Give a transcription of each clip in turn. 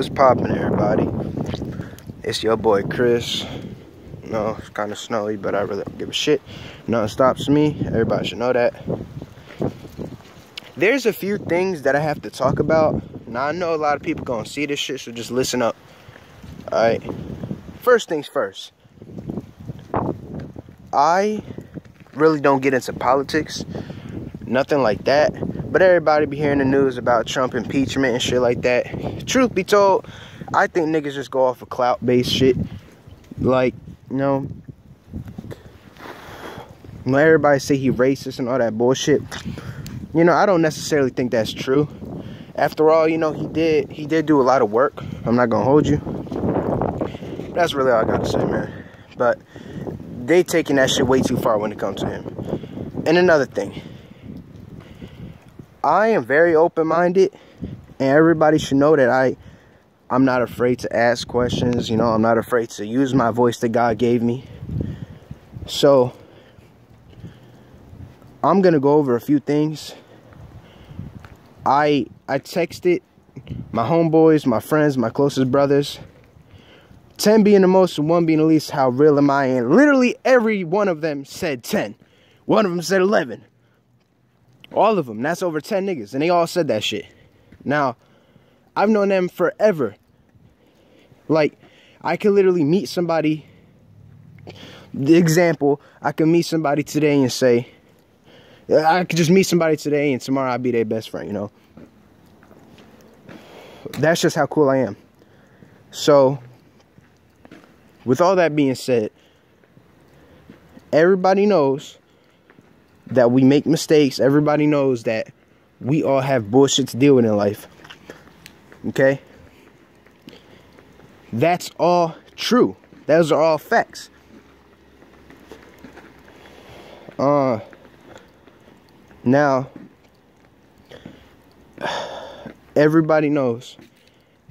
What's poppin', everybody? It's your boy Chris. No, it's kind of snowy, but I really don't give a shit. Nothing stops me. Everybody should know that. There's a few things that I have to talk about. Now, I know a lot of people gonna see this shit, so just listen up. Alright? First things first. I really don't get into politics. Nothing like that. But everybody be hearing the news about Trump impeachment and shit like that. Truth be told, I think niggas just go off of clout based shit. Like, you know, when everybody say he racist and all that bullshit, you know, I don't necessarily think that's true. After all, you know, he did he did do a lot of work. I'm not gonna hold you. That's really all I gotta say, man. But they taking that shit way too far when it comes to him. And another thing, I am very open-minded, and everybody should know that I I'm not afraid to ask questions, you know, I'm not afraid to use my voice that God gave me. So, I'm going to go over a few things. I I texted my homeboys, my friends, my closest brothers. 10 being the most and 1 being the least, how real am I? And literally every one of them said 10. One of them said 11. All of them. That's over 10 niggas. And they all said that shit. Now, I've known them forever. Like, I could literally meet somebody. The example, I could meet somebody today and say, I could just meet somebody today and tomorrow I'd be their best friend, you know? That's just how cool I am. So, with all that being said, everybody knows that we make mistakes. Everybody knows that we all have bullshit to deal with in life. Okay? That's all true. Those are all facts. Uh now everybody knows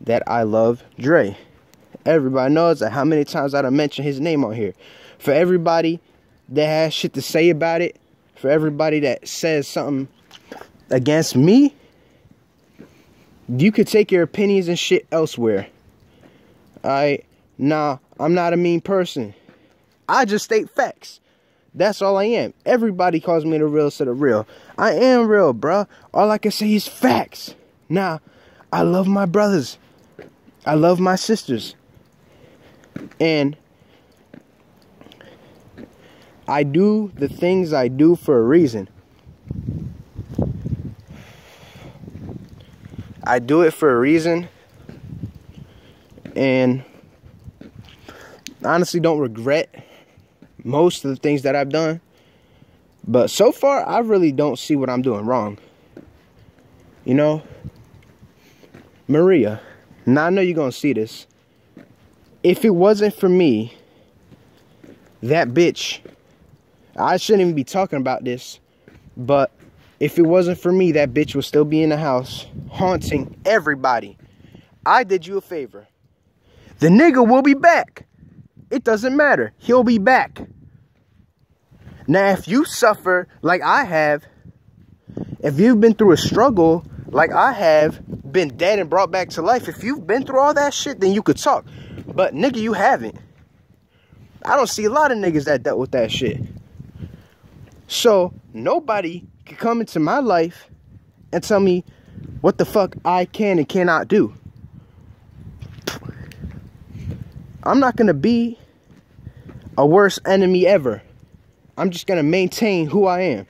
that I love Dre. Everybody knows that how many times I done mentioned his name on here. For everybody that has shit to say about it, for everybody that says something against me, you could take your opinions and shit elsewhere. I nah, I'm not a mean person. I just state facts. That's all I am. Everybody calls me the real set of real. I am real, bruh. All I can say is facts. Now, I love my brothers. I love my sisters. And I do the things I do for a reason. I do it for a reason. And honestly don't regret most of the things that I've done. But so far, I really don't see what I'm doing wrong. You know? Maria, now I know you're going to see this. If it wasn't for me, that bitch I shouldn't even be talking about this, but if it wasn't for me, that bitch would still be in the house, haunting everybody. I did you a favor. The nigga will be back. It doesn't matter. He'll be back. Now, if you suffer like I have, if you've been through a struggle like I have, been dead and brought back to life, if you've been through all that shit, then you could talk. But nigga, you haven't. I don't see a lot of niggas that dealt with that shit. So nobody can come into my life and tell me what the fuck I can and cannot do. I'm not gonna be a worst enemy ever. I'm just gonna maintain who I am.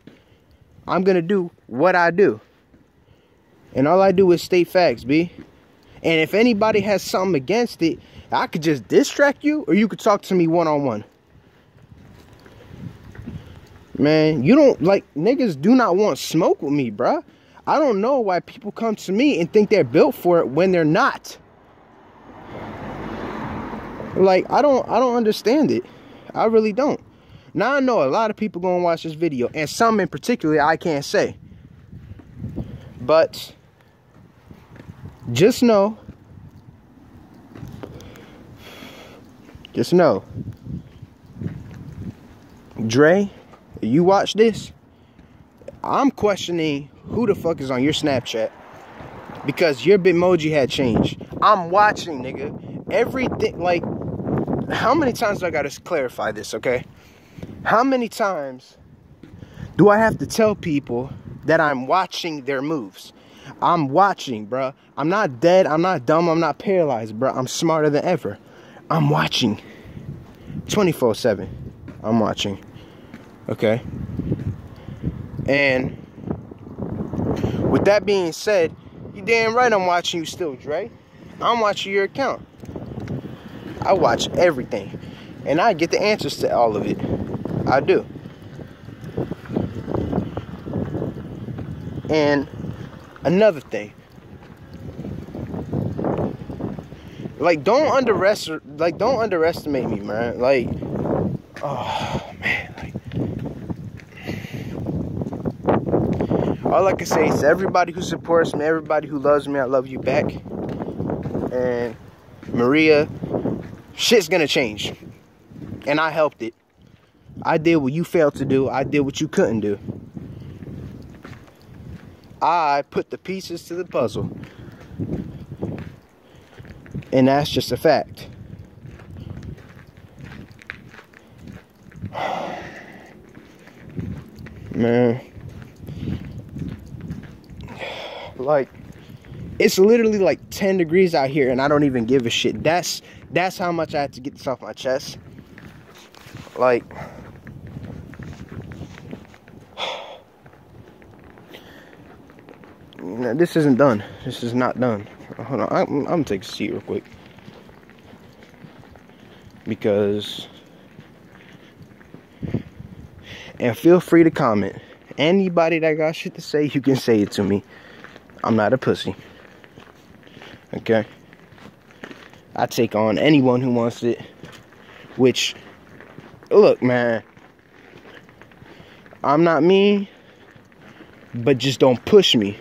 I'm gonna do what I do. And all I do is state facts, B. And if anybody has something against it, I could just distract you or you could talk to me one on one. Man, you don't like niggas do not want smoke with me, bruh. I don't know why people come to me and think they're built for it when they're not. Like I don't I don't understand it. I really don't. Now I know a lot of people gonna watch this video, and some in particular I can't say. But just know, just know, Dre you watch this, I'm questioning who the fuck is on your Snapchat because your Bitmoji had changed. I'm watching, nigga. Everything, like, how many times do I gotta clarify this, okay? How many times do I have to tell people that I'm watching their moves? I'm watching, bruh. I'm not dead. I'm not dumb. I'm not paralyzed, bruh. I'm smarter than ever. I'm watching. 24 7. I'm watching. Okay? And with that being said, you damn right I'm watching you still, Dre. I'm watching your account. I watch everything. And I get the answers to all of it. I do. And another thing. Like don't underestimate like don't underestimate me, man. Like oh man, all I can say is everybody who supports me, everybody who loves me, I love you back. And Maria, shit's gonna change. And I helped it. I did what you failed to do. I did what you couldn't do. I put the pieces to the puzzle. And that's just a fact. Man. Like it's literally like 10 degrees out here and I don't even give a shit. That's that's how much I had to get this off my chest. Like No, this isn't done. This is not done. Hold on. I'm, I'm gonna take a seat real quick. Because. And feel free to comment. Anybody that got shit to say, you can say it to me. I'm not a pussy. Okay? I take on anyone who wants it. Which, look, man. I'm not mean, but just don't push me.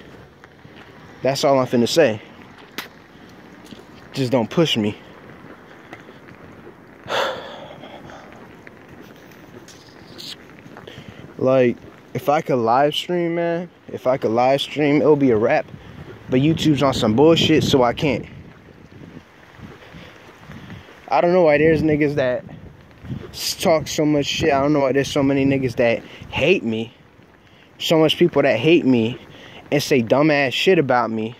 That's all I'm finna say. Just don't push me. like, if I could live stream, man, if I could live stream, it'll be a wrap. But YouTube's on some bullshit, so I can't. I don't know why there's niggas that talk so much shit. I don't know why there's so many niggas that hate me. So much people that hate me and say dumbass shit about me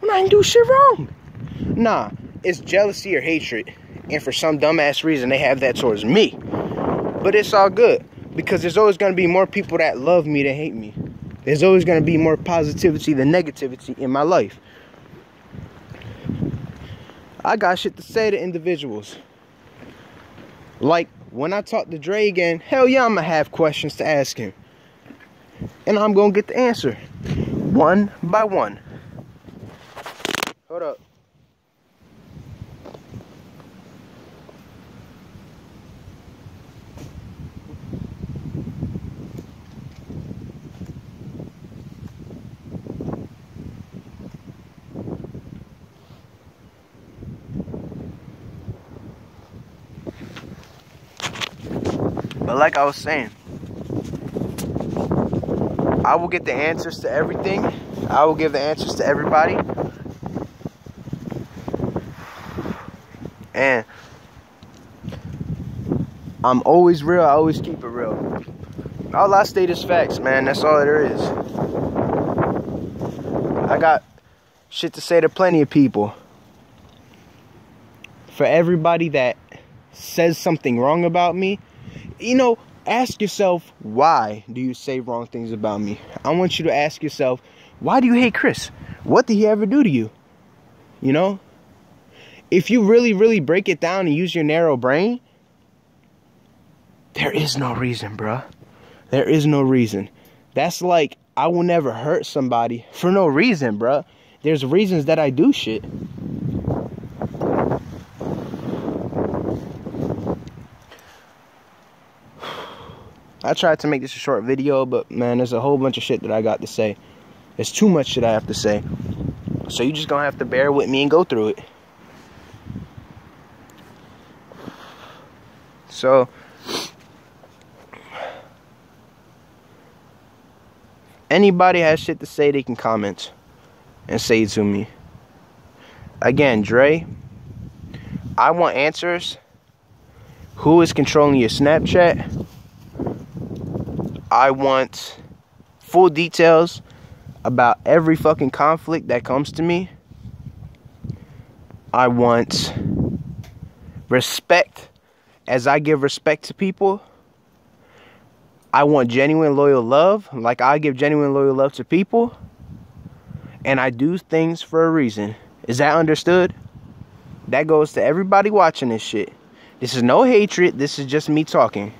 when I didn't do shit wrong. Nah, it's jealousy or hatred. And for some dumbass reason, they have that towards me. But it's all good because there's always going to be more people that love me than hate me. There's always going to be more positivity than negativity in my life. I got shit to say to individuals. Like when I talk to Dre again, hell yeah, I'm going to have questions to ask him. And I'm going to get the answer one by one. Hold up. But like I was saying, I will get the answers to everything. I will give the answers to everybody. And I'm always real. I always keep it real. All I state is facts, man. That's all there is. I got shit to say to plenty of people. For everybody that says something wrong about me, you know, ask yourself why do you say wrong things about me? I want you to ask yourself why do you hate chris? What did he ever do to you? You know? If you really really break it down and use your narrow brain there is no reason bruh. There is no reason. That's like i will never hurt somebody for no reason bruh. There's reasons that i do shit I tried to make this a short video, but man, there's a whole bunch of shit that I got to say. There's too much shit I have to say. So you just gonna have to bear with me and go through it. So anybody has shit to say, they can comment and say it to me. again, Dre, I want answers. Who is controlling your Snapchat? I want full details about every fucking conflict that comes to me. I want respect as I give respect to people. I want genuine loyal love, like I give genuine loyal love to people. And I do things for a reason. Is that understood? That goes to everybody watching this shit. This is no hatred, this is just me talking.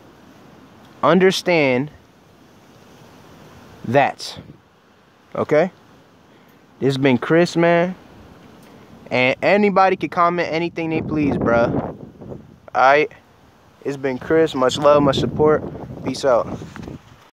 Understand that. Okay? This has been Chris, man. And anybody can comment anything they please, bruh. Alright? It's been Chris. Much love, much support. Peace out.